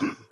Hey. Gigante.